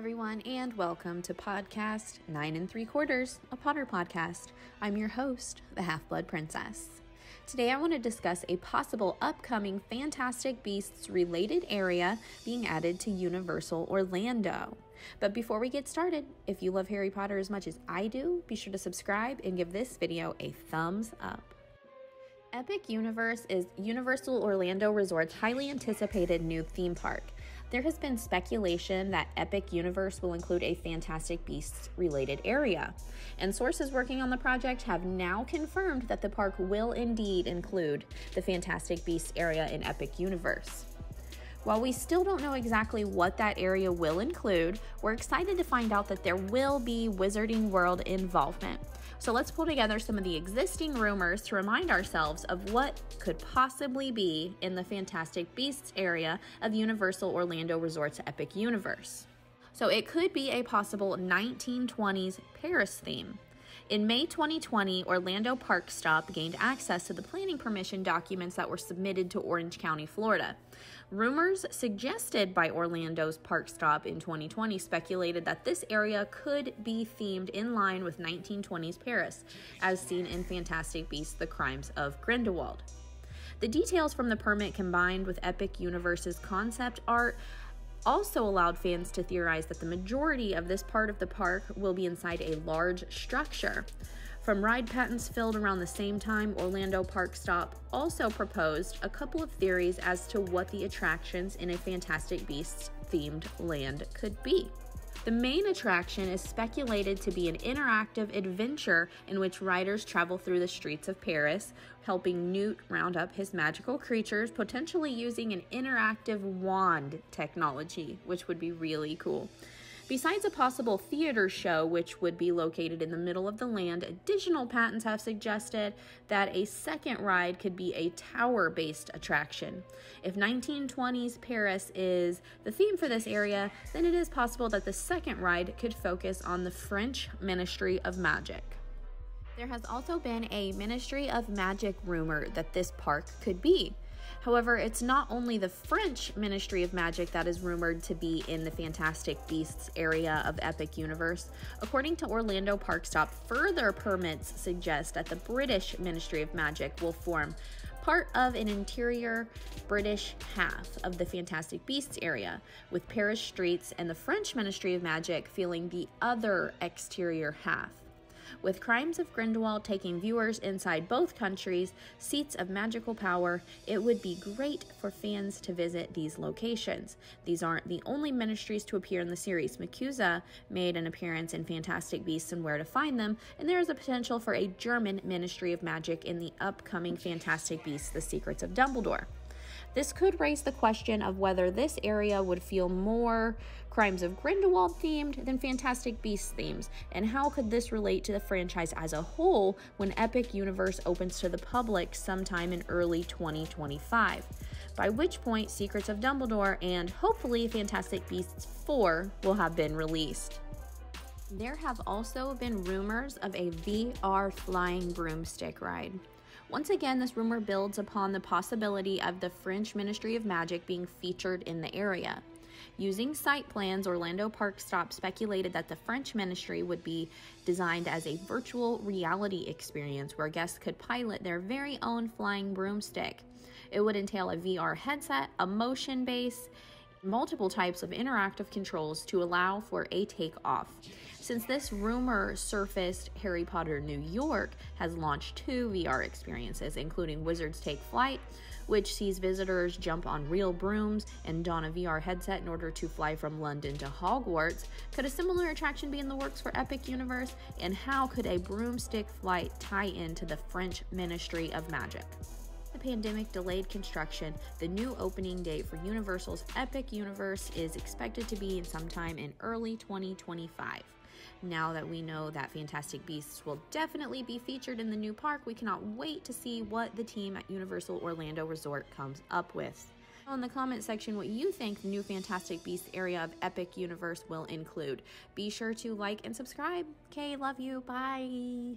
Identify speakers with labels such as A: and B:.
A: everyone, and welcome to podcast nine and three quarters, a Potter podcast. I'm your host, the Half Blood Princess. Today, I want to discuss a possible upcoming Fantastic Beasts related area being added to Universal Orlando. But before we get started, if you love Harry Potter as much as I do, be sure to subscribe and give this video a thumbs up. Epic Universe is Universal Orlando Resort's highly anticipated new theme park. There has been speculation that Epic Universe will include a Fantastic Beasts related area, and sources working on the project have now confirmed that the park will indeed include the Fantastic Beasts area in Epic Universe. While we still don't know exactly what that area will include, we're excited to find out that there will be Wizarding World involvement. So let's pull together some of the existing rumors to remind ourselves of what could possibly be in the Fantastic Beasts area of Universal Orlando Resort's Epic Universe. So it could be a possible 1920s Paris theme. In May 2020, Orlando Park Stop gained access to the planning permission documents that were submitted to Orange County, Florida. Rumors suggested by Orlando's Park Stop in 2020 speculated that this area could be themed in line with 1920s Paris, as seen in Fantastic Beasts: The Crimes of Grindelwald. The details from the permit combined with Epic Universe's concept art also allowed fans to theorize that the majority of this part of the park will be inside a large structure. From ride patents filled around the same time, Orlando Park Stop also proposed a couple of theories as to what the attractions in a Fantastic Beasts themed land could be. The main attraction is speculated to be an interactive adventure in which riders travel through the streets of Paris, helping Newt round up his magical creatures, potentially using an interactive wand technology, which would be really cool. Besides a possible theater show, which would be located in the middle of the land, additional patents have suggested that a second ride could be a tower based attraction. If 1920s Paris is the theme for this area, then it is possible that the second ride could focus on the French Ministry of Magic. There has also been a Ministry of Magic rumor that this park could be. However, it's not only the French Ministry of Magic that is rumored to be in the Fantastic Beasts area of Epic Universe. According to Orlando Park Stop, further permits suggest that the British Ministry of Magic will form part of an interior British half of the Fantastic Beasts area, with Paris streets and the French Ministry of Magic feeling the other exterior half. With Crimes of Grindelwald taking viewers inside both countries, seats of magical power, it would be great for fans to visit these locations. These aren't the only ministries to appear in the series. MACUSA made an appearance in Fantastic Beasts and Where to Find Them, and there is a potential for a German Ministry of Magic in the upcoming Fantastic Beasts The Secrets of Dumbledore. This could raise the question of whether this area would feel more Crimes of Grindelwald themed than Fantastic Beasts themes, and how could this relate to the franchise as a whole when Epic Universe opens to the public sometime in early 2025, by which point Secrets of Dumbledore and hopefully Fantastic Beasts 4 will have been released. There have also been rumors of a VR flying broomstick ride. Once again, this rumor builds upon the possibility of the French Ministry of Magic being featured in the area. Using site plans, Orlando Park Stop speculated that the French ministry would be designed as a virtual reality experience where guests could pilot their very own flying broomstick. It would entail a VR headset, a motion base, multiple types of interactive controls to allow for a takeoff. Since this rumor surfaced, Harry Potter New York has launched two VR experiences, including Wizards Take Flight, which sees visitors jump on real brooms and don a VR headset in order to fly from London to Hogwarts. Could a similar attraction be in the works for Epic Universe? And how could a broomstick flight tie into the French Ministry of Magic? The pandemic delayed construction. The new opening date for Universal's Epic Universe is expected to be sometime in early 2025. Now that we know that Fantastic Beasts will definitely be featured in the new park, we cannot wait to see what the team at Universal Orlando Resort comes up with. In the comment section what you think the new Fantastic Beasts area of Epic Universe will include. Be sure to like and subscribe. Okay, love you. Bye.